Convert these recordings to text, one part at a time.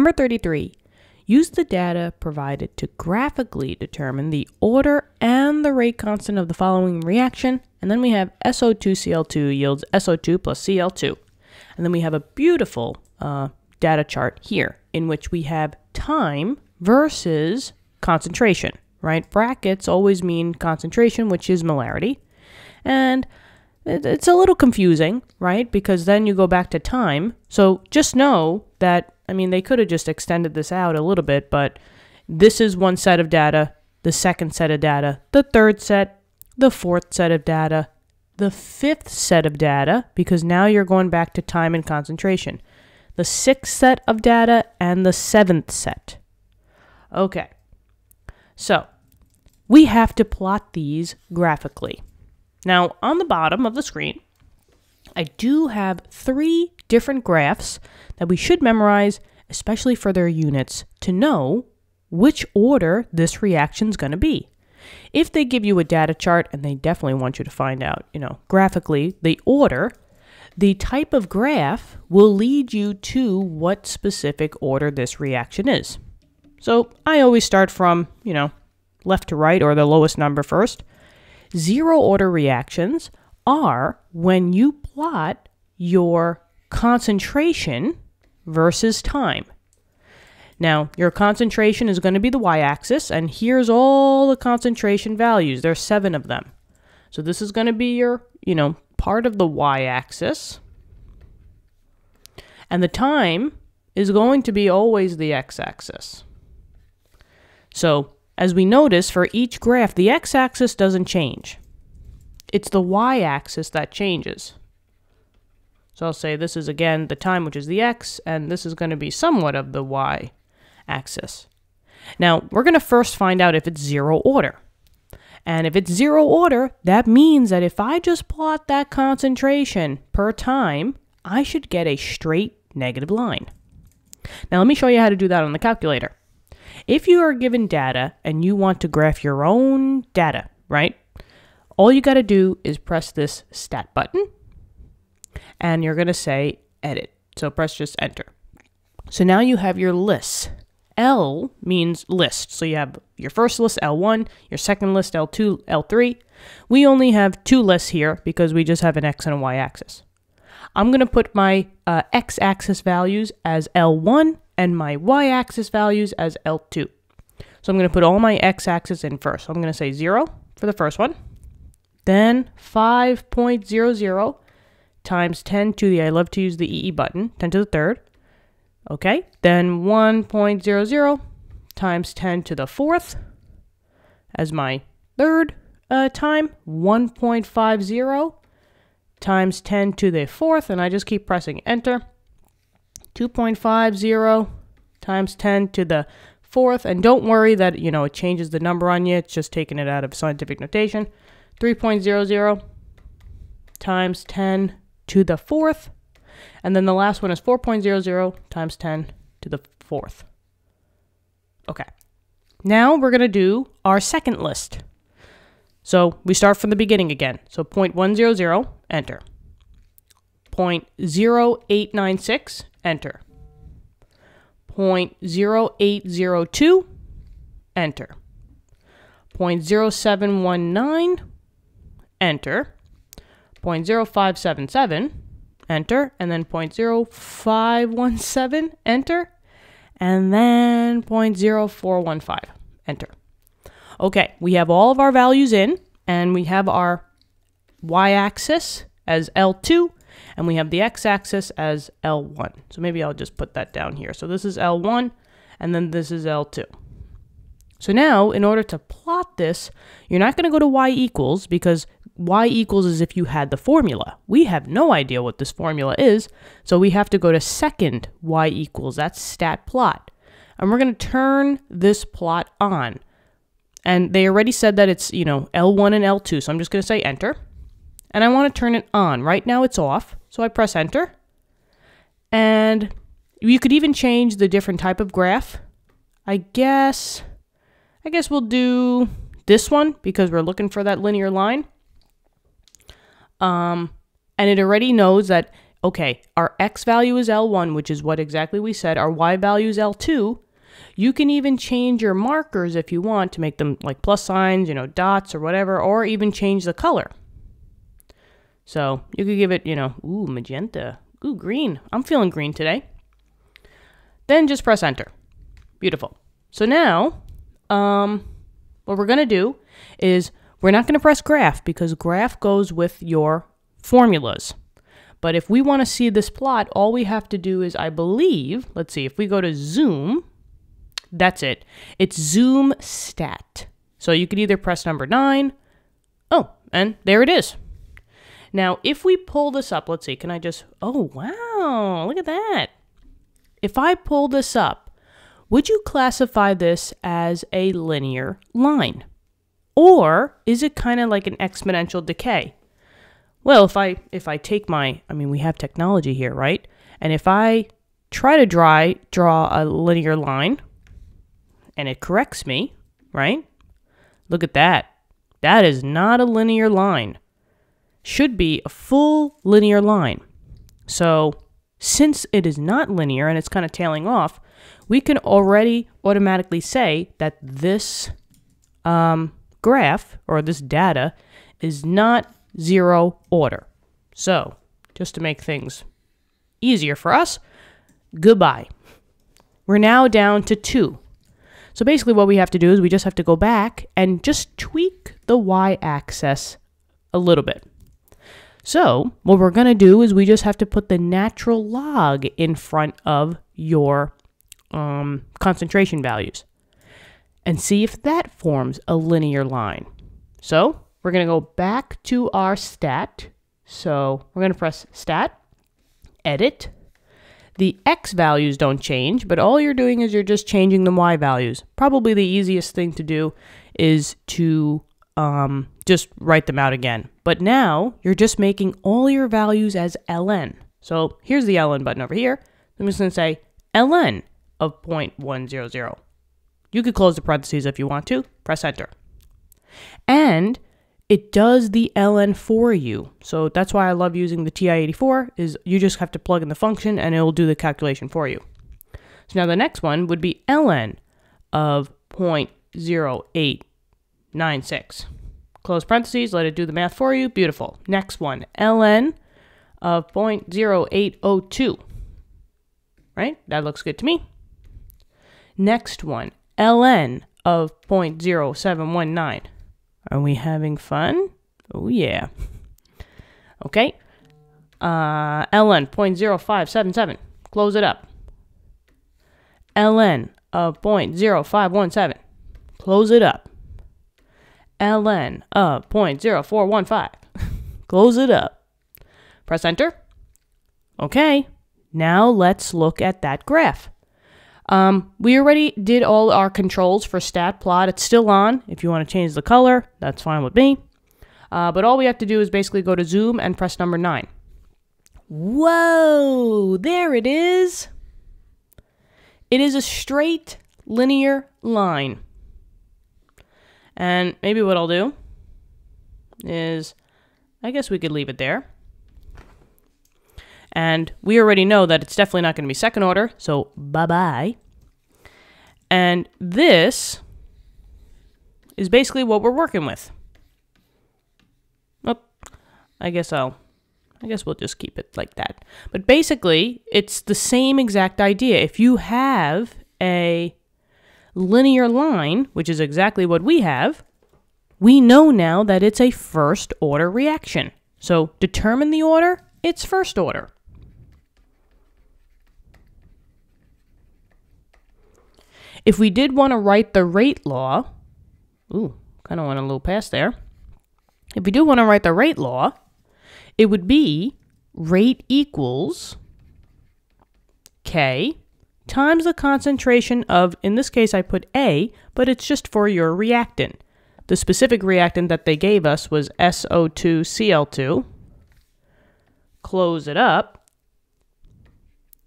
Number 33. Use the data provided to graphically determine the order and the rate constant of the following reaction. And then we have SO2Cl2 yields SO2 plus Cl2. And then we have a beautiful uh, data chart here in which we have time versus concentration, right? Brackets always mean concentration, which is molarity. And it's a little confusing, right? Because then you go back to time. So just know that, I mean, they could have just extended this out a little bit, but this is one set of data, the second set of data, the third set, the fourth set of data, the fifth set of data, because now you're going back to time and concentration, the sixth set of data, and the seventh set. Okay, so we have to plot these graphically. Now, on the bottom of the screen, I do have three different graphs that we should memorize, especially for their units, to know which order this reaction is going to be. If they give you a data chart, and they definitely want you to find out, you know, graphically, the order, the type of graph will lead you to what specific order this reaction is. So I always start from, you know, left to right or the lowest number first. Zero order reactions are when you plot your concentration versus time. Now, your concentration is going to be the y-axis, and here's all the concentration values. There's seven of them. So this is going to be your, you know, part of the y-axis. And the time is going to be always the x-axis. So as we notice, for each graph, the x-axis doesn't change. It's the y-axis that changes. So I'll say this is again the time, which is the x, and this is going to be somewhat of the y-axis. Now, we're going to first find out if it's zero order. And if it's zero order, that means that if I just plot that concentration per time, I should get a straight negative line. Now, let me show you how to do that on the calculator. If you are given data and you want to graph your own data, right? All you got to do is press this stat button and you're going to say edit. So press just enter. So now you have your lists. L means list. So you have your first list, L1, your second list, L2, L3. We only have two lists here because we just have an X and a Y axis. I'm going to put my uh, X axis values as L1 and my y-axis values as L2. So I'm going to put all my x-axis in first. So I'm going to say 0 for the first one. Then 5.00 times 10 to the, I love to use the EE button, 10 to the third. Okay, then 1.00 times 10 to the fourth as my third uh, time. 1.50 times 10 to the fourth, and I just keep pressing enter. 2.50 times 10 to the fourth. And don't worry that, you know, it changes the number on you. It's just taking it out of scientific notation. 3.00 times 10 to the fourth. And then the last one is 4.00 times 10 to the fourth. Okay. Now we're going to do our second list. So we start from the beginning again. So 0.100, enter. 0.0896, enter. 0.0802, enter. 0.0719, enter. 0.0577, enter. And then 0.0517, enter. And then 0.0415, enter. Okay, we have all of our values in, and we have our y-axis as L2, and we have the x-axis as L1. So maybe I'll just put that down here. So this is L1, and then this is L2. So now, in order to plot this, you're not going to go to y equals because y equals is if you had the formula. We have no idea what this formula is, so we have to go to second y equals. That's stat plot. And we're going to turn this plot on. And they already said that it's, you know, L1 and L2, so I'm just going to say enter. And I want to turn it on. Right now it's off. So I press enter. And you could even change the different type of graph. I guess, I guess we'll do this one because we're looking for that linear line. Um, and it already knows that okay, our x value is L1, which is what exactly we said, our y value is L2. You can even change your markers if you want to make them like plus signs, you know, dots or whatever, or even change the color. So you could give it, you know, ooh, magenta, ooh, green. I'm feeling green today. Then just press enter. Beautiful. So now, um, what we're going to do is we're not going to press graph because graph goes with your formulas. But if we want to see this plot, all we have to do is, I believe, let's see, if we go to zoom, that's it. It's zoom stat. So you could either press number nine. Oh, and there it is. Now, if we pull this up, let's see, can I just, oh, wow, look at that. If I pull this up, would you classify this as a linear line? Or is it kind of like an exponential decay? Well, if I if I take my I mean we have technology here, right? And if I try to draw draw a linear line and it corrects me, right? Look at that. That is not a linear line. Should be a full linear line. So, since it is not linear and it's kind of tailing off, we can already automatically say that this um, graph or this data is not zero order. So, just to make things easier for us, goodbye. We're now down to two. So basically what we have to do is we just have to go back and just tweak the y-axis a little bit. So what we're going to do is we just have to put the natural log in front of your um, concentration values and see if that forms a linear line. So we're going to go back to our stat. So we're going to press stat, edit. The x values don't change, but all you're doing is you're just changing the y values. Probably the easiest thing to do is to um, just write them out again. But now you're just making all your values as ln. So here's the ln button over here. I'm just going to say ln of 0.100. You could close the parentheses if you want to. Press enter. And it does the ln for you. So that's why I love using the TI-84 is you just have to plug in the function and it will do the calculation for you. So now the next one would be ln of 0.0896. Close parentheses, let it do the math for you. Beautiful. Next one, ln of 0.0802. Right? That looks good to me. Next one, ln of 0.0719. Are we having fun? Oh, yeah. Okay. Uh, ln 0.0577. Close it up. ln of 0.0517. Close it up. ln of 0.0415. Close it up. Press enter. Okay. Now let's look at that graph. Um, we already did all our controls for stat plot. It's still on. If you want to change the color, that's fine with me. Uh, but all we have to do is basically go to zoom and press number 9. Whoa, there it is. It is a straight linear line. And maybe what I'll do is, I guess we could leave it there. And we already know that it's definitely not going to be second order, so bye-bye. And this is basically what we're working with. Oh, I guess I'll I guess we'll just keep it like that. But basically, it's the same exact idea. If you have a linear line, which is exactly what we have, we know now that it's a first order reaction. So determine the order, it's first order. If we did want to write the rate law, ooh, kind of went a little past there. If we do want to write the rate law, it would be rate equals K times the concentration of, in this case I put A, but it's just for your reactant. The specific reactant that they gave us was SO2Cl2. Close it up.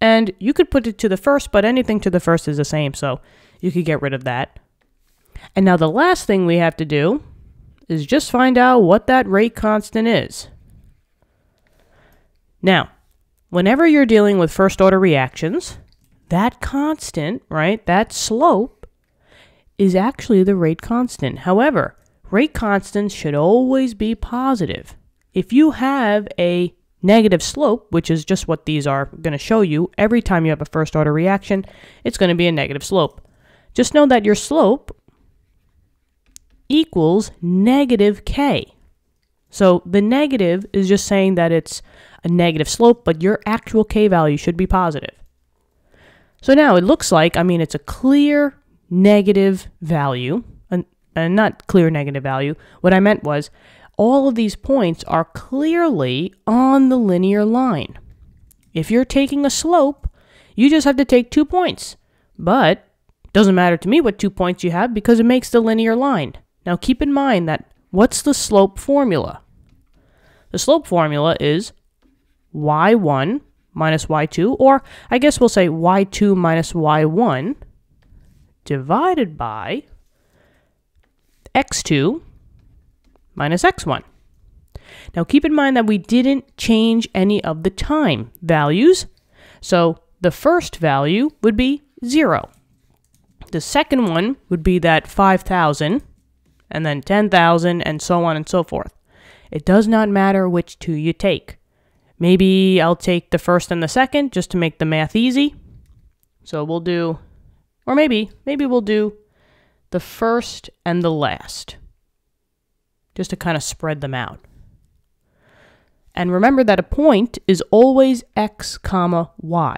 And you could put it to the first, but anything to the first is the same, so you could get rid of that. And now the last thing we have to do is just find out what that rate constant is. Now, whenever you're dealing with first order reactions, that constant, right, that slope is actually the rate constant. However, rate constants should always be positive. If you have a negative slope, which is just what these are going to show you, every time you have a first order reaction, it's going to be a negative slope. Just know that your slope equals negative k. So the negative is just saying that it's a negative slope, but your actual k value should be positive. So now it looks like, I mean, it's a clear negative value, and, and not clear negative value. What I meant was all of these points are clearly on the linear line. If you're taking a slope, you just have to take two points. But it doesn't matter to me what two points you have because it makes the linear line. Now keep in mind that what's the slope formula? The slope formula is y1 minus y2, or I guess we'll say y2 minus y1 divided by x2 minus x1. Now keep in mind that we didn't change any of the time values, so the first value would be 0. The second one would be that 5,000, and then 10,000, and so on and so forth. It does not matter which two you take. Maybe I'll take the first and the second just to make the math easy. So we'll do, or maybe, maybe we'll do the first and the last just to kind of spread them out. And remember that a point is always x comma y.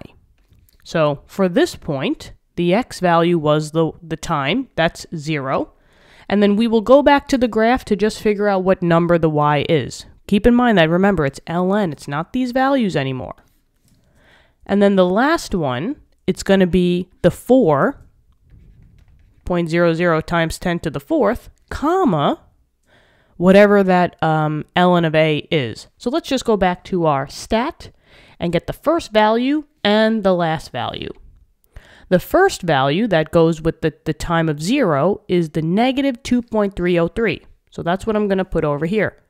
So for this point, the x value was the, the time, that's 0. And then we will go back to the graph to just figure out what number the y is. Keep in mind that, remember, it's ln. It's not these values anymore. And then the last one, it's going to be the 4.00 times 10 to the fourth, comma, whatever that um, ln of a is. So let's just go back to our stat and get the first value and the last value. The first value that goes with the, the time of 0 is the negative 2.303. So that's what I'm going to put over here.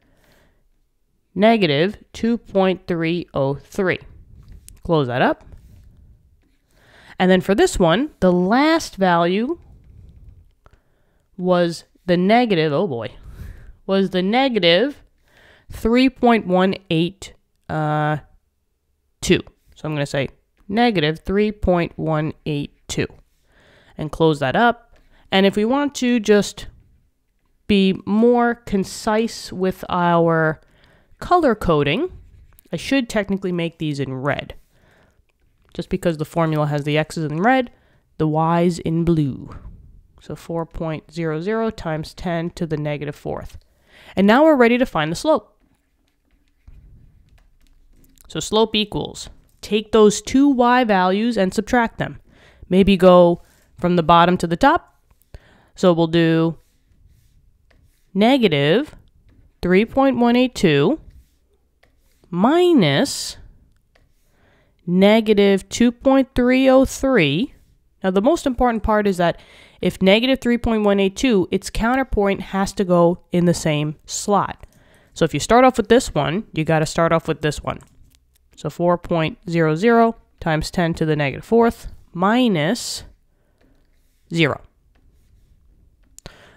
Negative 2.303. Close that up. And then for this one, the last value was the negative, oh boy, was the negative 3.182. Uh, so I'm going to say negative 3.182 and close that up. And if we want to just be more concise with our color coding, I should technically make these in red. Just because the formula has the x's in red, the y's in blue. So 4.00 times 10 to the negative fourth. And now we're ready to find the slope. So slope equals, take those two y values and subtract them. Maybe go from the bottom to the top. So we'll do negative 3.182 minus negative 2.303. Now, the most important part is that if negative 3.182, its counterpoint has to go in the same slot. So if you start off with this one, you got to start off with this one. So 4.00 times 10 to the negative fourth minus 0.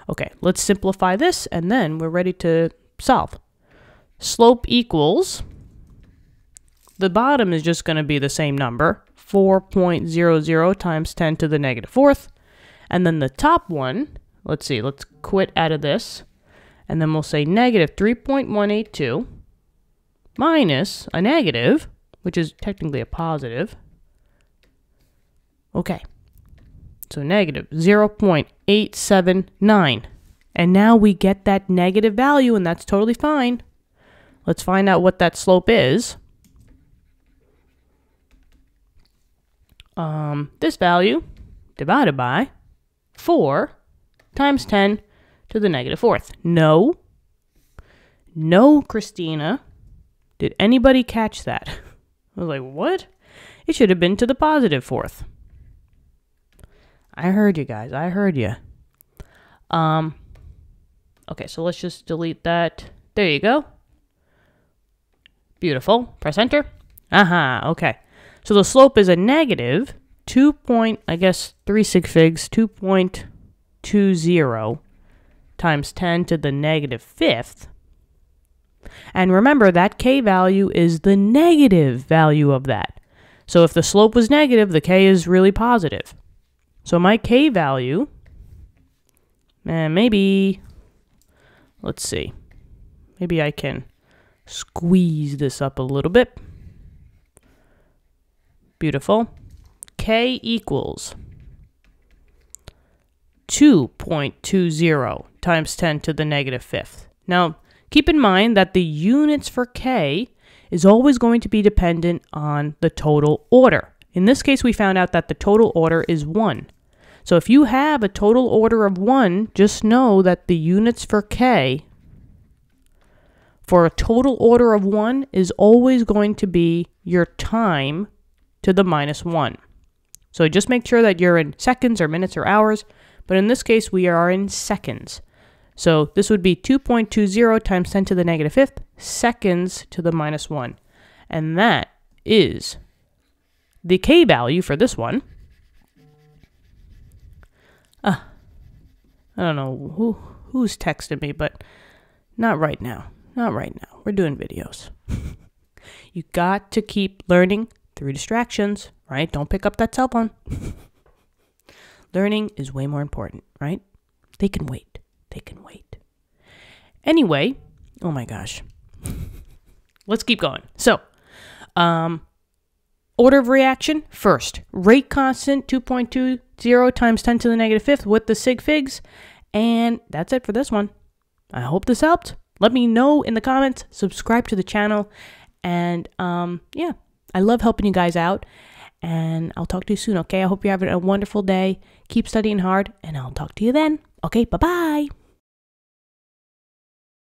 Okay, let's simplify this, and then we're ready to solve. Slope equals the bottom is just going to be the same number, 4.00 times 10 to the negative fourth. And then the top one, let's see, let's quit out of this. And then we'll say negative 3.182 minus a negative, which is technically a positive. Okay. So negative 0.879. And now we get that negative value, and that's totally fine. Let's find out what that slope is. um, this value divided by 4 times 10 to the negative fourth. No. No, Christina. Did anybody catch that? I was like, what? It should have been to the positive fourth. I heard you guys. I heard you. Um, okay, so let's just delete that. There you go. Beautiful. Press enter. Aha, okay. So the slope is a negative 2 point, I guess, 3 sig figs, 2.20 times 10 to the negative fifth. And remember, that k value is the negative value of that. So if the slope was negative, the k is really positive. So my k value, and maybe, let's see, maybe I can squeeze this up a little bit. Beautiful. K equals 2.20 times 10 to the negative fifth. Now, keep in mind that the units for K is always going to be dependent on the total order. In this case, we found out that the total order is 1. So if you have a total order of 1, just know that the units for K for a total order of 1 is always going to be your time to the minus 1. So just make sure that you're in seconds or minutes or hours, but in this case we are in seconds. So this would be 2.20 times 10 to the negative fifth seconds to the minus 1. And that is the k value for this one. Uh, I don't know who who's texting me, but not right now. Not right now. We're doing videos. you got to keep learning through distractions, right? Don't pick up that cell phone. Learning is way more important, right? They can wait. They can wait. Anyway, oh my gosh. Let's keep going. So, um, order of reaction first, rate constant 2.20 times 10 to the negative fifth with the sig figs. And that's it for this one. I hope this helped. Let me know in the comments, subscribe to the channel, and um, yeah, I love helping you guys out. And I'll talk to you soon, okay? I hope you're having a wonderful day. Keep studying hard, and I'll talk to you then. Okay, bye bye.